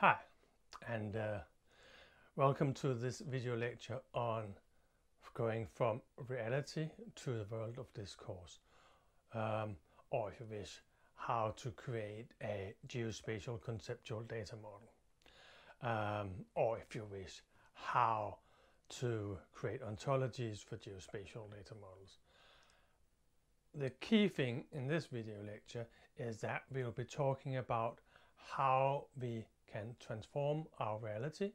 Hi, and uh, welcome to this video lecture on going from reality to the world of discourse, um, or if you wish, how to create a geospatial conceptual data model, um, or if you wish, how to create ontologies for geospatial data models. The key thing in this video lecture is that we'll be talking about how we can transform our reality.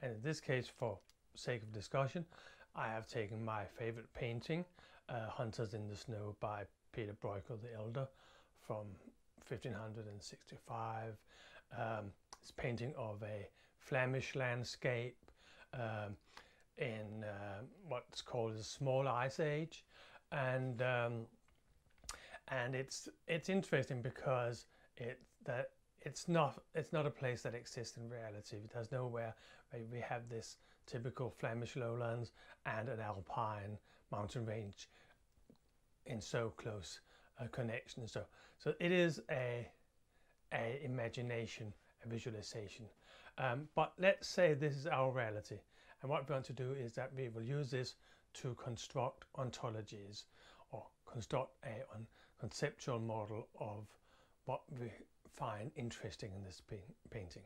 And in this case, for sake of discussion, I have taken my favorite painting, uh, Hunters in the Snow by Peter Bruegel the Elder from 1565. Um, it's painting of a Flemish landscape um, in uh, what's called the Small Ice Age, and um, and it's it's interesting because it that it's not it's not a place that exists in reality. There's nowhere where we have this typical Flemish lowlands and an alpine mountain range in so close a connection. So so it is a a imagination, a visualization. Um, but let's say this is our reality, and what we want to do is that we will use this to construct ontologies or construct a conceptual model of what we find interesting in this painting.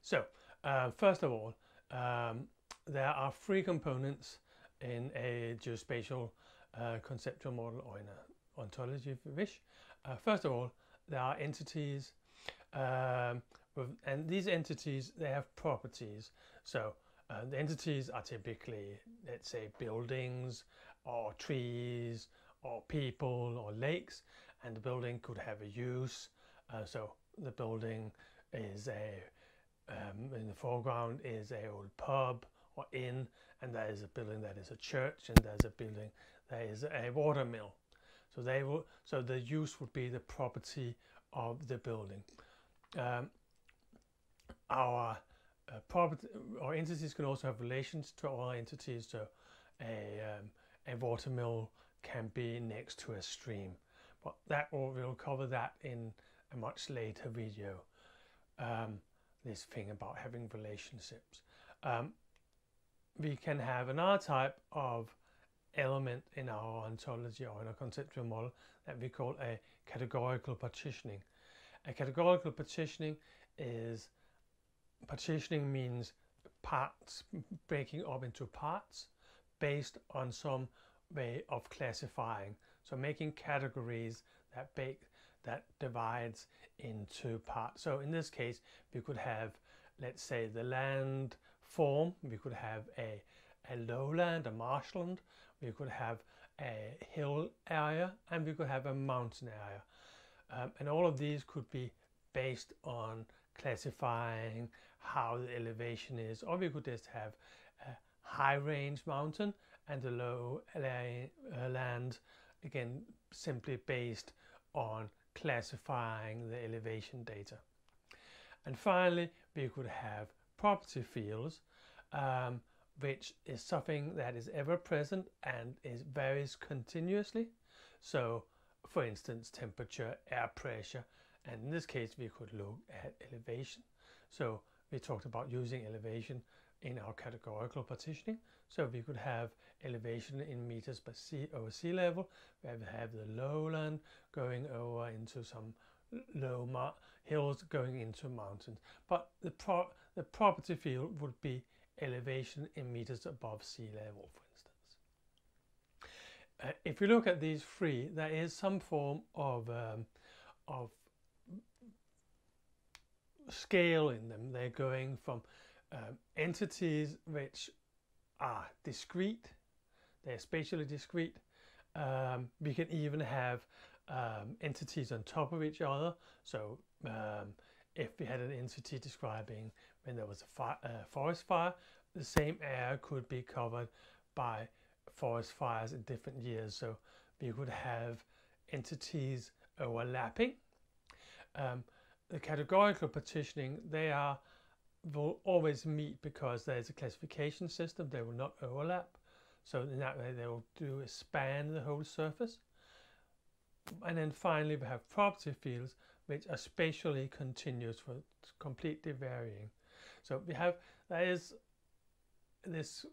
So, uh, first of all, um, there are three components in a geospatial uh, conceptual model or in an ontology if you wish. Uh, first of all, there are entities um, with, and these entities, they have properties. So uh, the entities are typically, let's say, buildings or trees or people or lakes and the building could have a use. Uh, so the building is a um, in the foreground is a old pub or inn, and there is a building that is a church, and there's a building that is a watermill. So they will. So the use would be the property of the building. Um, our uh, property or entities can also have relations to other entities. So a um, a watermill can be next to a stream but that will, we'll cover that in a much later video um, this thing about having relationships um, we can have another type of element in our ontology or in a conceptual model that we call a categorical partitioning a categorical partitioning is partitioning means parts breaking up into parts based on some way of classifying. So making categories that make that divides into parts. So in this case, we could have, let's say, the land form. We could have a, a lowland, a marshland. We could have a hill area, and we could have a mountain area. Um, and all of these could be based on classifying how the elevation is, or we could just have a high range mountain and a low uh, land again simply based on classifying the elevation data. And finally, we could have property fields, um, which is something that is ever present and is varies continuously. So, for instance, temperature, air pressure, and in this case, we could look at elevation. So, we talked about using elevation in our categorical partitioning. So we could have elevation in meters per sea over sea level, we have the lowland going over into some low hills going into mountains. But the, pro the property field would be elevation in meters above sea level, for instance. Uh, if you look at these three, there is some form of, um, of scale in them. They're going from um, entities which are discrete, they're spatially discrete. Um, we can even have um, entities on top of each other. So um, if we had an entity describing when there was a fire, uh, forest fire, the same area could be covered by forest fires in different years. So we could have entities overlapping. Um, the categorical partitioning, they are will always meet because there's a classification system. They will not overlap. So in that way, they will do is span the whole surface. And then finally, we have property fields, which are spatially continuous for completely varying. So we have there is this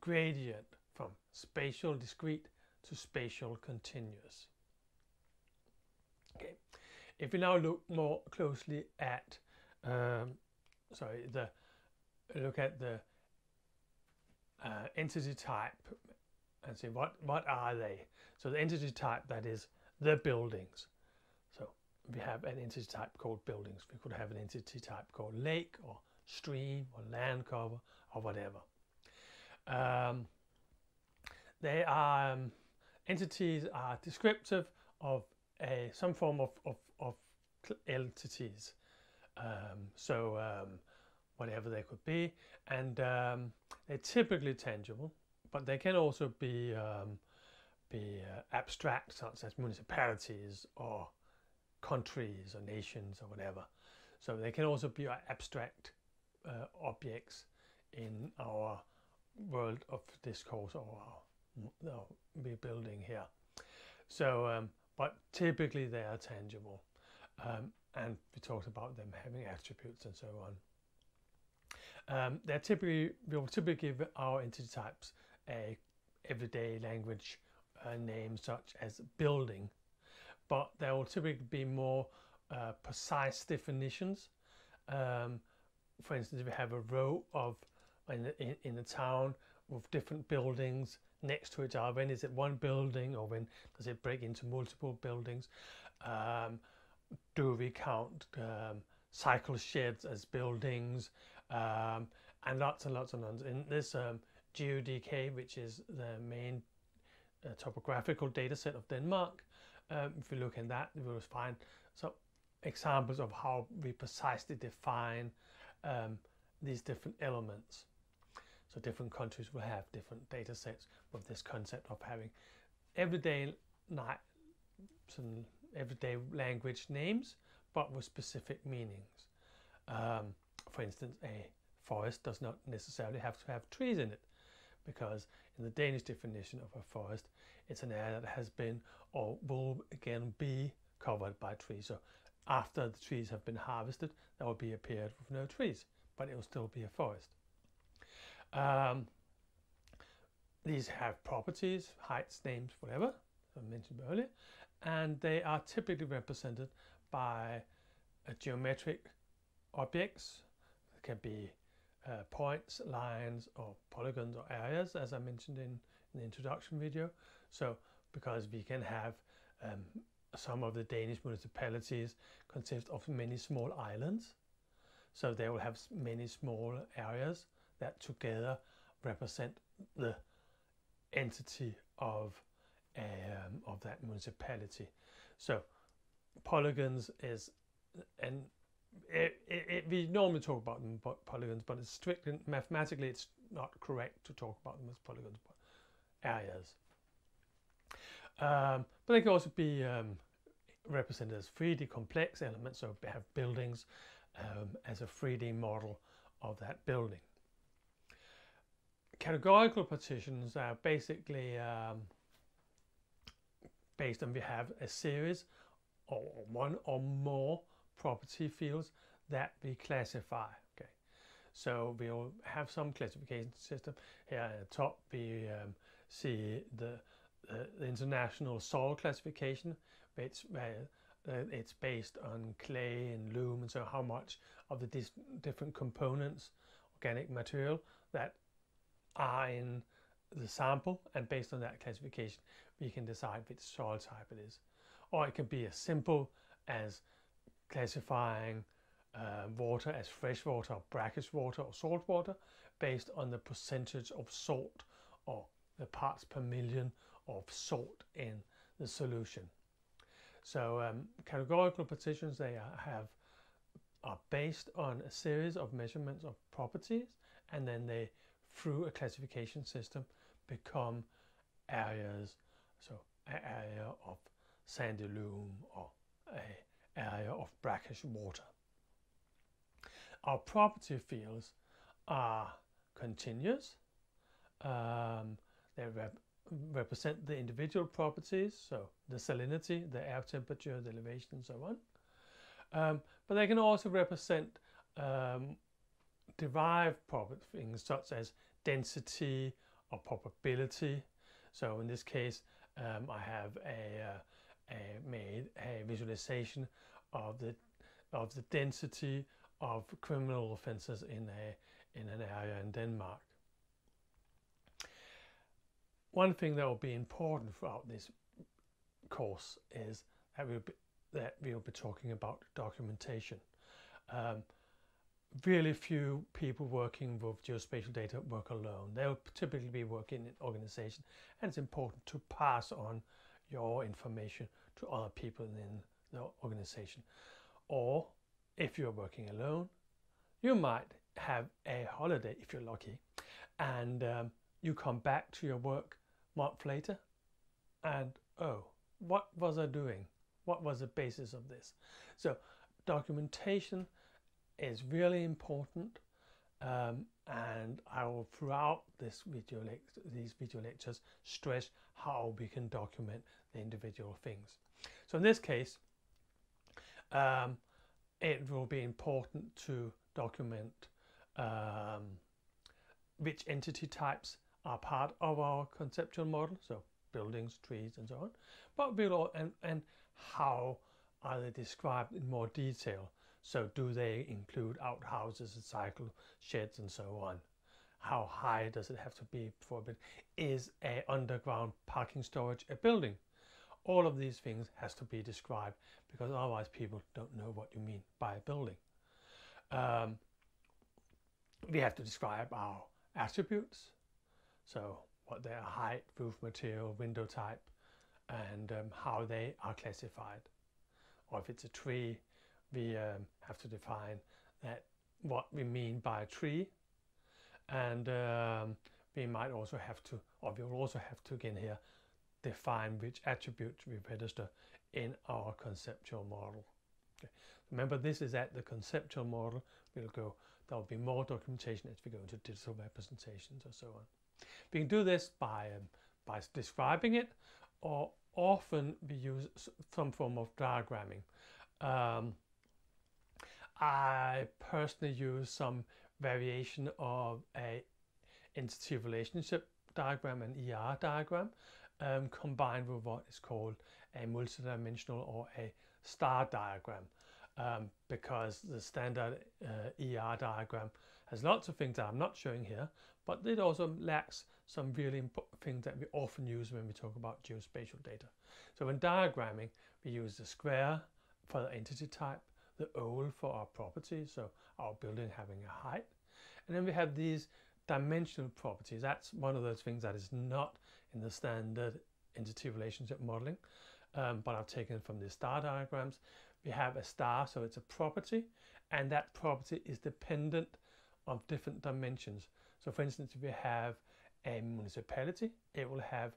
gradient from spatial discrete to spatial continuous. Okay, if we now look more closely at um, sorry the look at the uh, entity type and see what what are they. So the entity type that is the buildings. So we have an entity type called buildings. We could have an entity type called lake or stream or land cover or whatever. Um, they are um, entities are descriptive of a some form of, of, of entities. Um, so um, whatever they could be, and um, they're typically tangible, but they can also be um, be uh, abstract, such as municipalities or countries or nations or whatever. So they can also be abstract uh, objects in our world of discourse or our, our building here. So, um, but typically they are tangible. Um, and we talked about them having attributes and so on. Um, they're typically, we will typically give our entity types a everyday language uh, name such as building, but there will typically be more uh, precise definitions. Um, for instance, if you have a row of in, in, in town with different buildings next to each other, when is it one building or when does it break into multiple buildings? Um, do we count um, cycle sheds as buildings? Um, and lots and lots and lots. In this um, GeoDK, which is the main uh, topographical data set of Denmark, um, if you look in that, you will find some examples of how we precisely define um, these different elements. So different countries will have different data sets with this concept of having everyday night everyday language names, but with specific meanings. Um, for instance, a forest does not necessarily have to have trees in it because in the Danish definition of a forest, it's an area that has been or will again be covered by trees. So after the trees have been harvested, there will be a period with no trees, but it will still be a forest. Um, these have properties, heights, names, whatever, I mentioned earlier, and they are typically represented by geometric objects. It can be uh, points, lines, or polygons or areas, as I mentioned in, in, the introduction video. So, because we can have um, some of the Danish municipalities consist of many small islands, so they will have many small areas that together represent the entity of um, of that municipality. So polygons is and it, it, it, we normally talk about them polygons, but it's strictly mathematically it's not correct to talk about them as polygons, but areas. Um, but they can also be um, represented as 3D complex elements, so have buildings um, as a 3D model of that building. Categorical partitions are basically um, based on we have a series or one or more property fields that we classify. Okay, so we'll have some classification system. Here at the top we um, see the, the, the, international soil classification, which where uh, it's based on clay and loam, and so how much of the different components, organic material that are in the sample, and based on that classification, we can decide which soil type it is. Or it can be as simple as classifying uh, water as fresh water, brackish water, or salt water based on the percentage of salt or the parts per million of salt in the solution. So um, categorical partitions they have are based on a series of measurements of properties and then they through a classification system become areas so an area of sandy loam or an area of brackish water. Our property fields are continuous. Um, they rep represent the individual properties so the salinity the air temperature the elevation and so on. Um, but they can also represent um, derived properties, such as density or probability. So in this case, um, I have a, uh, a, made a visualization of the of the density of criminal offences in a in an area in Denmark. One thing that will be important throughout this course is that we'll be, that we'll be talking about documentation. Um, really few people working with geospatial data work alone. They'll typically be working in an organization and it's important to pass on your information to other people in the organization. Or if you're working alone, you might have a holiday if you're lucky and um, you come back to your work month later and oh what was I doing what was the basis of this so documentation is really important um, and I will throughout this video these video lectures stress how we can document the individual things so in this case um, it will be important to document um, which entity types are part of our conceptual model, so buildings, trees, and so on, but below and, and how are they described in more detail. So do they include outhouses, cycle sheds, and so on? How high does it have to be before it is a underground parking storage a building? All of these things has to be described because otherwise people don't know what you mean by a building. Um, we have to describe our attributes. So what their height, roof material, window type, and um, how they are classified. Or if it's a tree, we um, have to define that what we mean by a tree. And um, we might also have to, or we will also have to again here, define which attributes we register in our conceptual model. Okay. Remember this is at the conceptual model. We'll go there will be more documentation as we go into digital representations or so on. We can do this by, um, by describing it or often we use some form of diagramming. Um, I personally use some variation of a entity relationship diagram and ER diagram um, combined with what is called a multidimensional or a star diagram um, because the standard uh, ER diagram has lots of things that I'm not showing here, but it also lacks some really important things that we often use when we talk about geospatial data. So when diagramming, we use the square for the entity type, the oval for our property, so our building having a height, and then we have these dimensional properties. That's one of those things that is not in the standard entity relationship modeling, um, but I've taken from the star diagrams we have a star, so it's a property, and that property is dependent on different dimensions. So for instance, if we have a municipality, it will have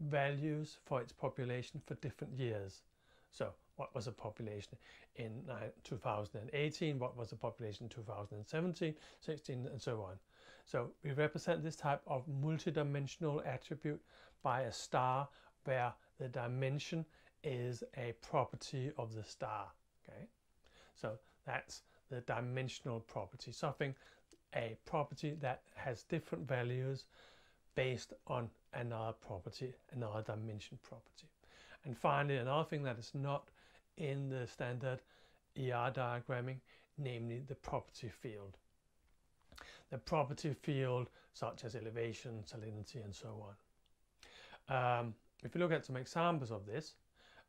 values for its population for different years. So what was the population in 2018, what was the population in 2017, 16, and so on. So we represent this type of multidimensional attribute by a star where the dimension is a property of the star. Okay, so that's the dimensional property, something, a property that has different values based on another property, another dimension property. And finally, another thing that is not in the standard ER diagramming, namely the property field. The property field such as elevation, salinity and so on. Um, if you look at some examples of this,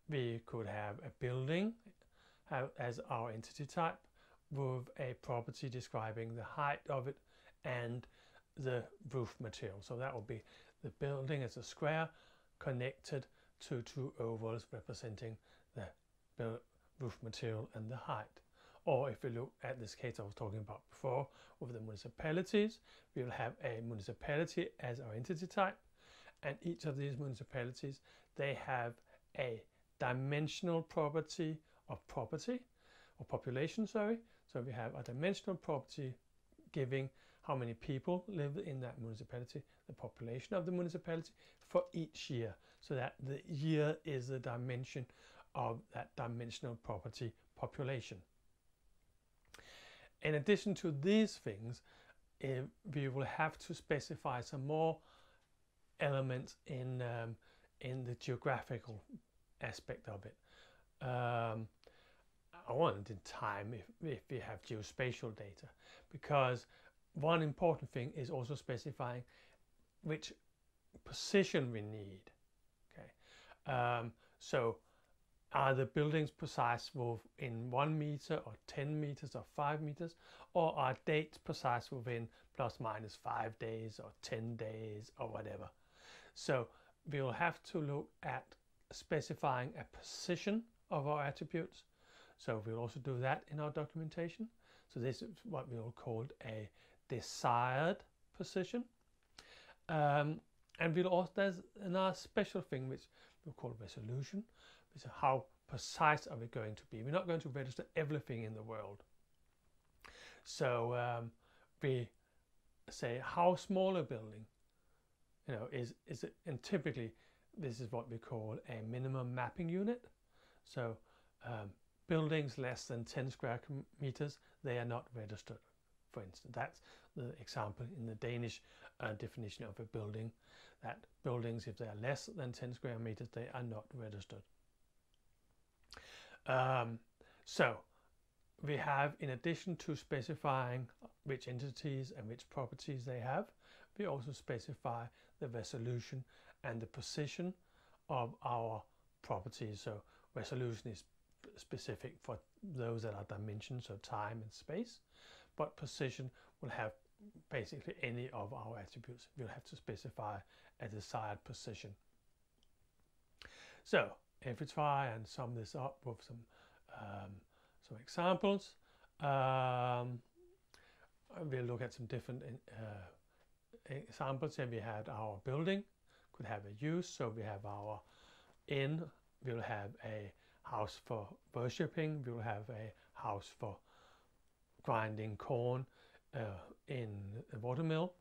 we could have a building as our entity type with a property describing the height of it and the roof material. So that would be the building as a square connected to two ovals representing the roof material and the height. Or if we look at this case I was talking about before with the municipalities, we will have a municipality as our entity type and each of these municipalities they have a dimensional property of property or population, sorry. So we have a dimensional property giving how many people live in that municipality, the population of the municipality for each year. So that the year is the dimension of that dimensional property population. in addition to these things, eh, we will have to specify some more elements in um, in the geographical aspect of it. Um, I want in time if, if we have geospatial data because one important thing is also specifying which position we need. Okay, um, so are the buildings precise within one meter or 10 meters or five meters or are dates precise within plus minus five days or 10 days or whatever. So we'll have to look at specifying a position of our attributes. So we'll also do that in our documentation. So this is what we'll call a desired position. Um, and we'll also, there's another special thing which we'll call resolution, is how precise are we going to be. We're not going to register everything in the world. So um, we say how small a building, you know, is, is it, and typically this is what we call a minimum mapping unit. So um, buildings less than 10 square meters, they are not registered. For instance, that's the example in the Danish uh, definition of a building, that buildings, if they are less than 10 square meters, they are not registered. Um, so we have, in addition to specifying which entities and which properties they have, we also specify the resolution and the position of our properties. So resolution is specific for those that are dimensions, so time and space, but position will have basically any of our attributes. We'll have to specify a desired position. So if we try and sum this up with some um, some examples, um, we'll look at some different uh, examples. Here we had our building could have a use, so we have our inn. We'll have a house for worshipping. We'll have a house for grinding corn uh, in a watermill.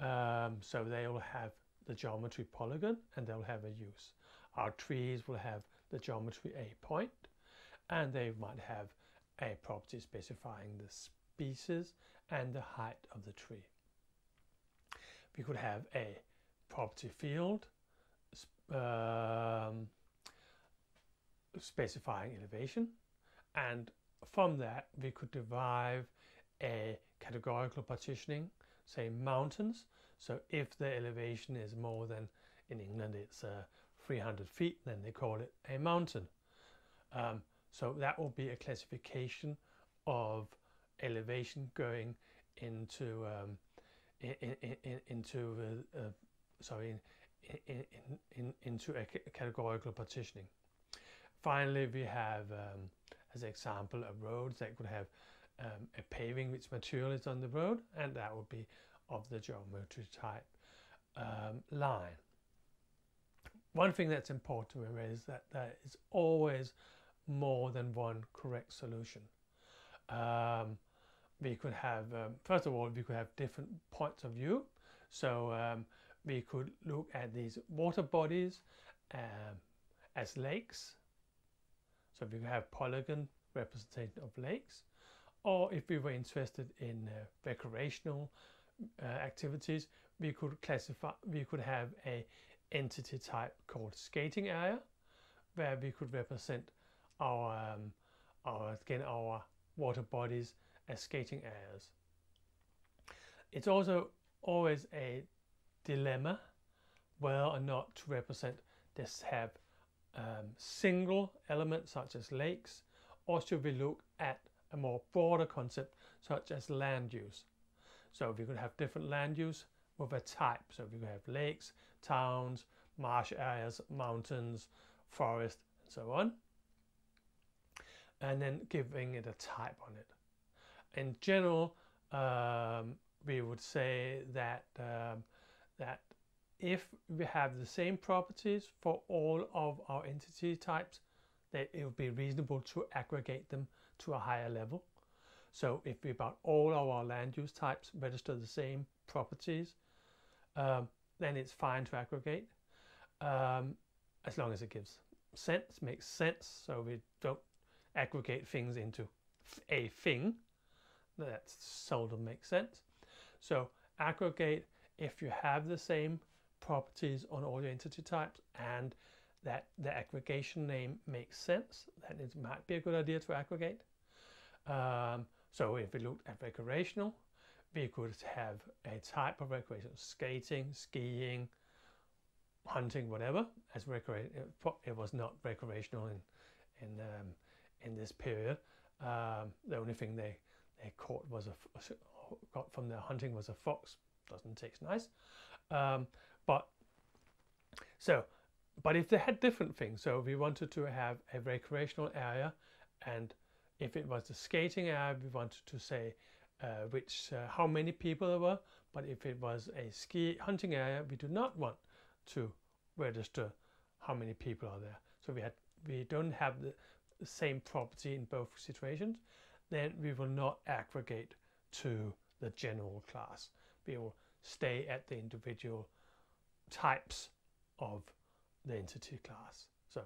Um, so they will have the geometry polygon and they'll have a use. Our trees will have the geometry a point and they might have a property specifying the species and the height of the tree. We could have a property field um, specifying elevation and from that we could derive a categorical partitioning say mountains so if the elevation is more than in England it's uh, 300 feet then they call it a mountain um, so that will be a classification of elevation going into um, in, in, in, into uh, uh, sorry in, into a categorical partitioning. Finally, we have, um, as an example, a road that could have um, a paving which material is on the road, and that would be of the geometry type um, line. One thing that's important to remember is that there is always more than one correct solution. Um, we could have, um, first of all, we could have different points of view. So um, we could look at these water bodies um, as lakes so we could have polygon representation of lakes, or if we were interested in uh, recreational uh, activities, we could classify, we could have a entity type called skating area, where we could represent our, um, our again our water bodies as skating areas. It's also always a dilemma whether or not to represent this have um, single elements such as lakes or should we look at a more broader concept such as land use. So we could have different land use with a type. So we could have lakes, towns, marsh areas, mountains, forest, and so on. And then giving it a type on it. In general, um, we would say that um, that if we have the same properties for all of our entity types, that it would be reasonable to aggregate them to a higher level. So if we about all of our land use types register the same properties, um, then it's fine to aggregate um, as long as it gives sense, makes sense. So we don't aggregate things into a thing. that seldom makes sense. So aggregate if you have the same properties on all your entity types and that the aggregation name makes sense, then it might be a good idea to aggregate. Um, so if we looked at recreational, we could have a type of recreation, skating, skiing, hunting, whatever, as recreation. It was not recreational in in um, in this period. Um, the only thing they they caught was a got from the hunting was a fox. Doesn't taste nice, um, but so. But if they had different things, so we wanted to have a recreational area, and if it was the skating area, we wanted to say uh, which uh, how many people there were. But if it was a ski hunting area, we do not want to register how many people are there. So we had we don't have the, same property in both situations. Then we will not aggregate to the general class. We will stay at the individual types of the entity class. So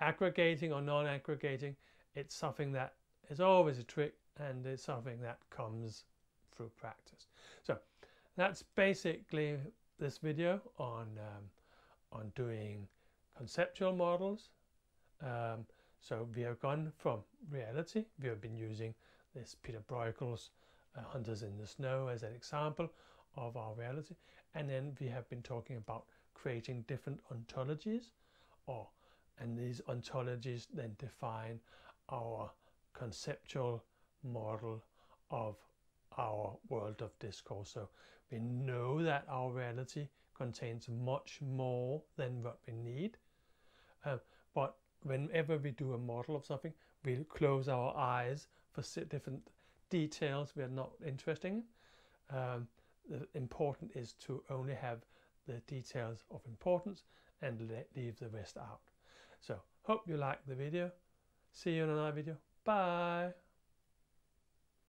aggregating or non-aggregating, it's something that is always a trick and it's something that comes through practice. So that's basically this video on um, on doing conceptual models. Um, so we have gone from reality. We have been using this Peter Bruegel's uh, Hunters in the Snow as an example of our reality. And then we have been talking about creating different ontologies or and these ontologies then define our conceptual model of our world of discourse. So we know that our reality contains much more than what we need. Um, but whenever we do a model of something, we close our eyes for different details we are not interested in. Um, the important is to only have the details of importance and leave the rest out. So hope you like the video. See you in another video. Bye.